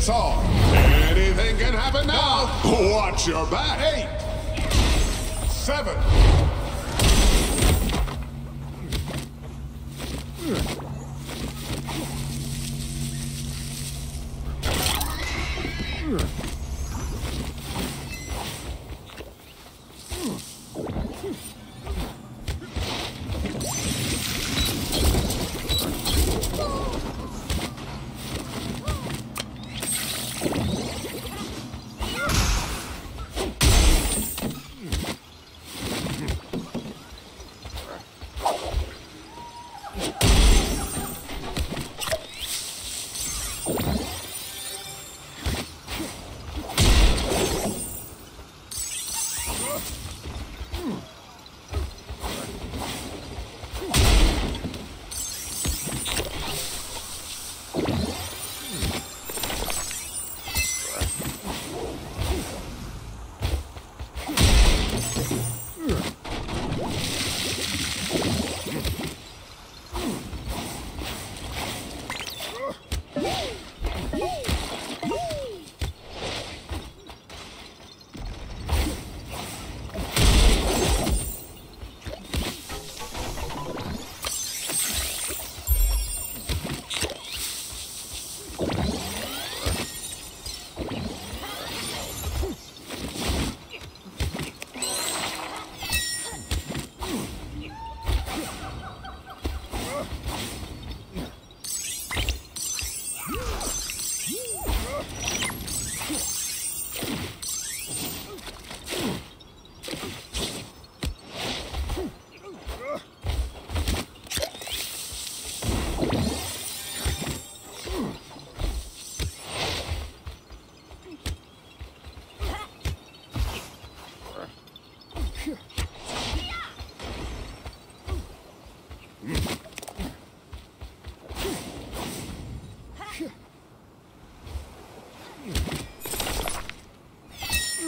It's on. Anything can happen now. Watch your back. Eight. Seven. Ugh.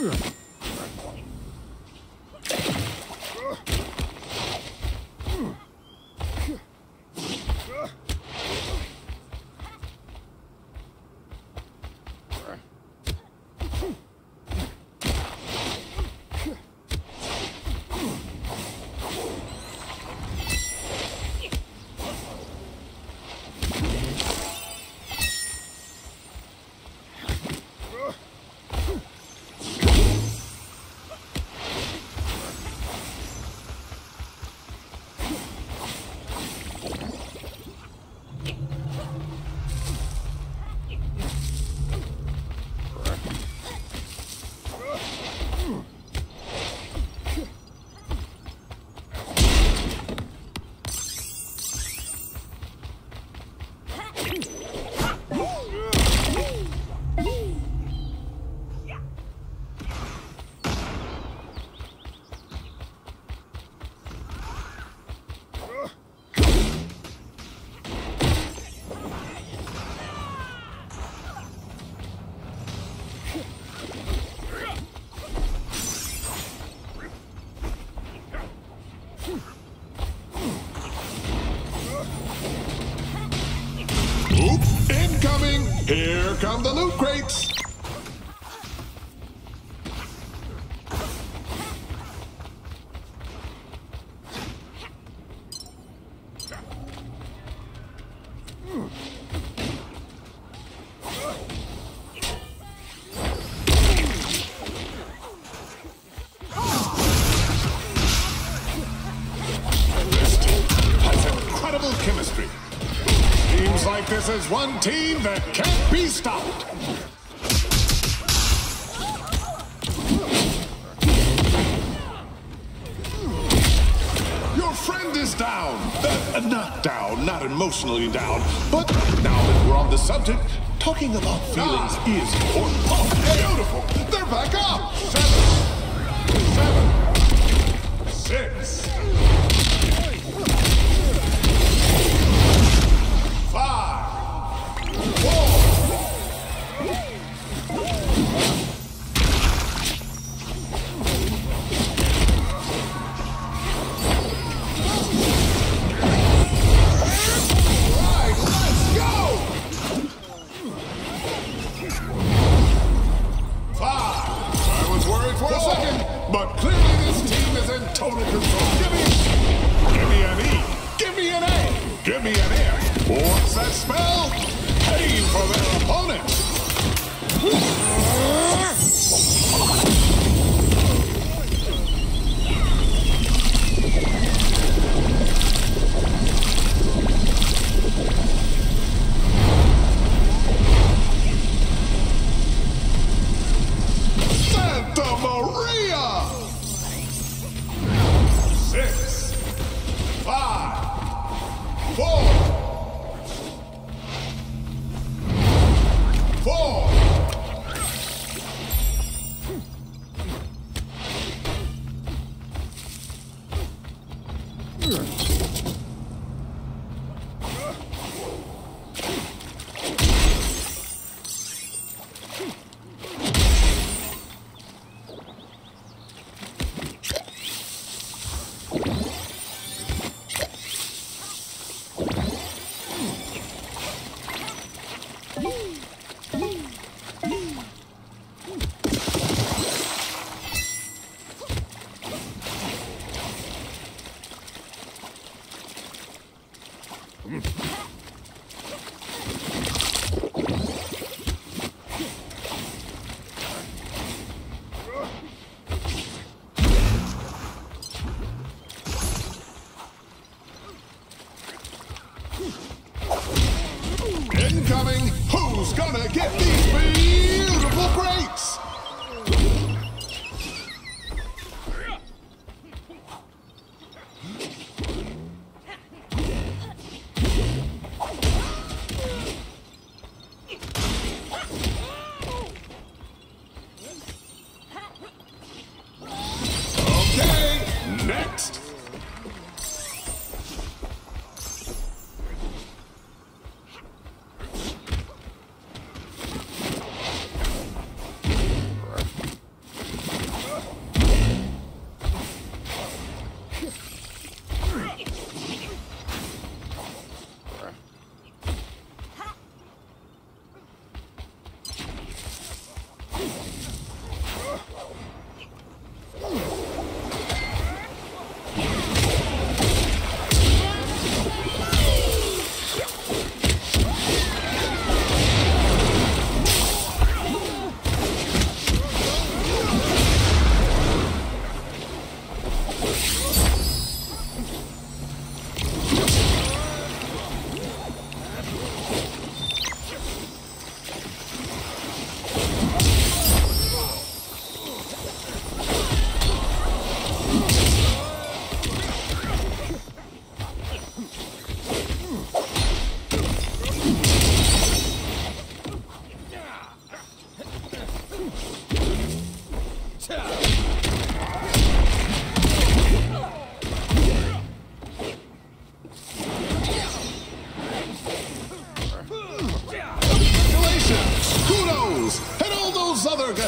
Oop, Come the loot crates! Like this is one team that can't be stopped. Your friend is down. Uh, not down, not emotionally down. But now that we're on the subject, talking about feelings is important. Oh, beautiful. They're back up. Seven. Seven. Six. Hum. Incoming! Who's gonna get these beautiful breaks?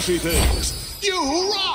things. You rock!